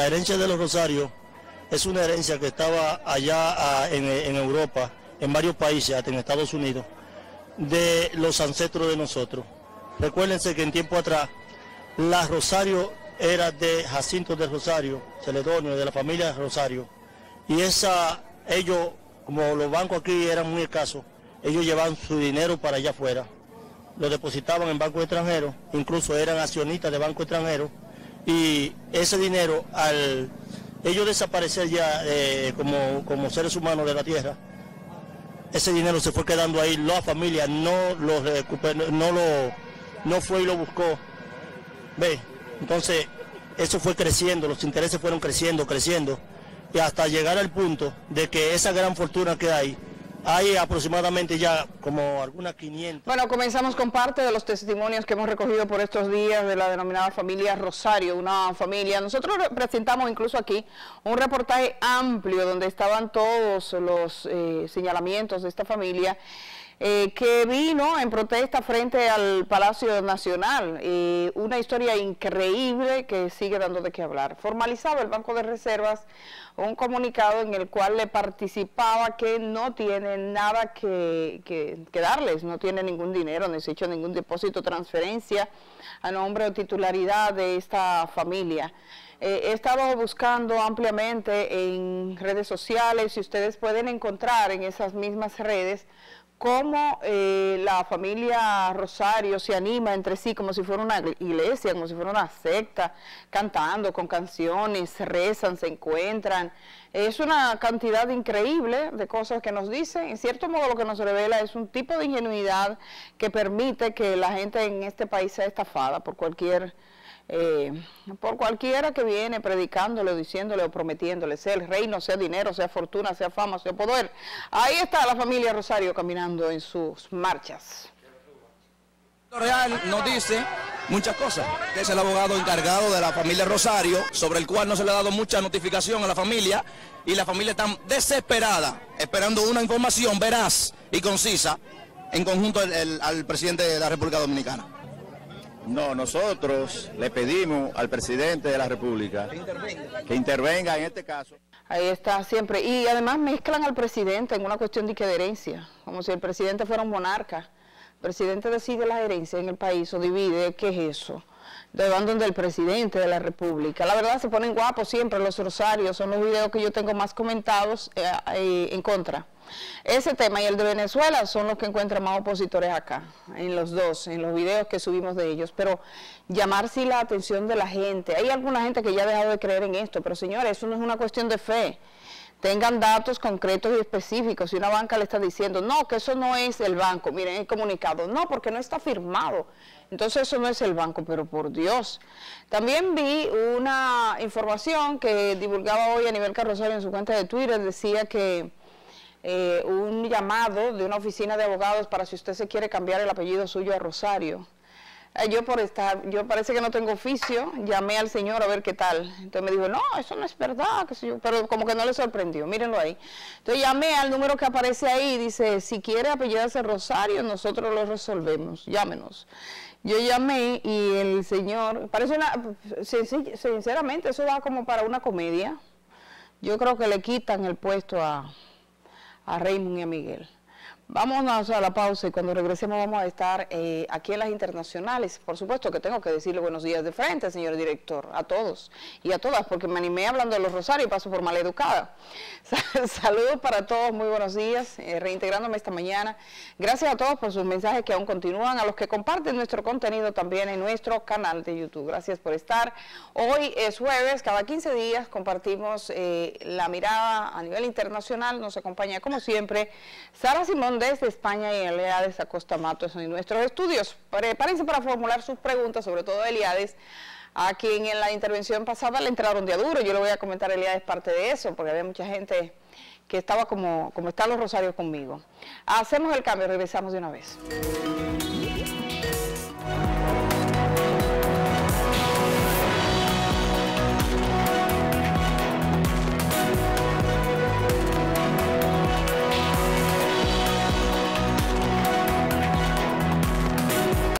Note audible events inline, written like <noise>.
La herencia de los Rosarios es una herencia que estaba allá en, en Europa, en varios países, hasta en Estados Unidos, de los ancestros de nosotros. Recuérdense que en tiempo atrás, la Rosario era de Jacinto de Rosario, Celedonio, de la familia Rosario. Y esa, ellos, como los bancos aquí eran muy escasos, ellos llevaban su dinero para allá afuera. Lo depositaban en bancos extranjeros, incluso eran accionistas de bancos extranjeros. Y ese dinero, al ellos desaparecer ya eh, como, como seres humanos de la tierra, ese dinero se fue quedando ahí, la familia no lo recuperó, no lo, no fue y lo buscó. Ve, entonces eso fue creciendo, los intereses fueron creciendo, creciendo, y hasta llegar al punto de que esa gran fortuna que hay, hay aproximadamente ya como algunas 500. Bueno, comenzamos con parte de los testimonios que hemos recogido por estos días de la denominada familia Rosario, una familia. Nosotros presentamos incluso aquí un reportaje amplio donde estaban todos los eh, señalamientos de esta familia. Eh, que vino en protesta frente al Palacio Nacional. una historia increíble que sigue dando de qué hablar. Formalizaba el Banco de Reservas un comunicado en el cual le participaba que no tiene nada que, que, darles, no tiene ningún dinero, no se hecho ningún depósito, transferencia a nombre o titularidad de esta familia. Eh, he estado buscando ampliamente en redes sociales y ustedes pueden encontrar en esas mismas redes cómo eh, la familia Rosario se anima entre sí como si fuera una iglesia, como si fuera una secta, cantando con canciones, rezan, se encuentran. Es una cantidad increíble de cosas que nos dicen. En cierto modo lo que nos revela es un tipo de ingenuidad que permite que la gente en este país sea estafada por cualquier eh, por cualquiera que viene predicándole, diciéndole o prometiéndole, sea el reino, sea dinero, sea fortuna, sea fama, sea poder. Ahí está la familia Rosario caminando en sus marchas. Real nos dice muchas cosas. Es el abogado encargado de la familia Rosario, sobre el cual no se le ha dado mucha notificación a la familia y la familia está desesperada, esperando una información veraz y concisa en conjunto al presidente de la República Dominicana. No, nosotros le pedimos al presidente de la República que intervenga, en este caso. Ahí está siempre. Y además mezclan al presidente en una cuestión de, de herencia, como si el presidente fuera un monarca. El presidente decide la herencia en el país o divide, ¿qué es eso? De del presidente de la República. La verdad se ponen guapos siempre los rosarios, son los videos que yo tengo más comentados eh, eh, en contra. Ese tema y el de Venezuela son los que encuentran más opositores acá, en los dos, en los videos que subimos de ellos. Pero llamar sí la atención de la gente. Hay alguna gente que ya ha dejado de creer en esto, pero señores, eso no es una cuestión de fe tengan datos concretos y específicos. Si una banca le está diciendo, no, que eso no es el banco, miren el comunicado, no, porque no está firmado. Entonces eso no es el banco, pero por Dios. También vi una información que divulgaba hoy a nivel Carrosario en su cuenta de Twitter, decía que eh, un llamado de una oficina de abogados para si usted se quiere cambiar el apellido suyo a Rosario. Eh, yo por estar, yo parece que no tengo oficio, llamé al señor a ver qué tal. Entonces me dijo, no, eso no es verdad, pero como que no le sorprendió, mírenlo ahí. Entonces llamé al número que aparece ahí, dice, si quiere apellidarse Rosario, nosotros lo resolvemos, llámenos. Yo llamé y el señor, parece una, sinceramente, eso va como para una comedia. Yo creo que le quitan el puesto a a Raymond y a Miguel. Vamos a la pausa y cuando regresemos vamos a estar eh, aquí en las internacionales. Por supuesto que tengo que decirle buenos días de frente, señor director, a todos y a todas, porque me animé hablando de los rosarios y paso por maleducada. <laughs> Saludos para todos, muy buenos días, eh, reintegrándome esta mañana. Gracias a todos por sus mensajes que aún continúan, a los que comparten nuestro contenido también en nuestro canal de YouTube. Gracias por estar. Hoy es jueves, cada 15 días compartimos eh, la mirada a nivel internacional. Nos acompaña, como siempre, Sara Simón desde España y Eliades Acosta Matos en nuestros estudios. Prepárense para formular sus preguntas, sobre todo Eliades, a quien en la intervención pasada le entraron de duro. Yo le voy a comentar a Eliades parte de eso, porque había mucha gente que estaba como, como están los rosarios conmigo. Hacemos el cambio, regresamos de una vez.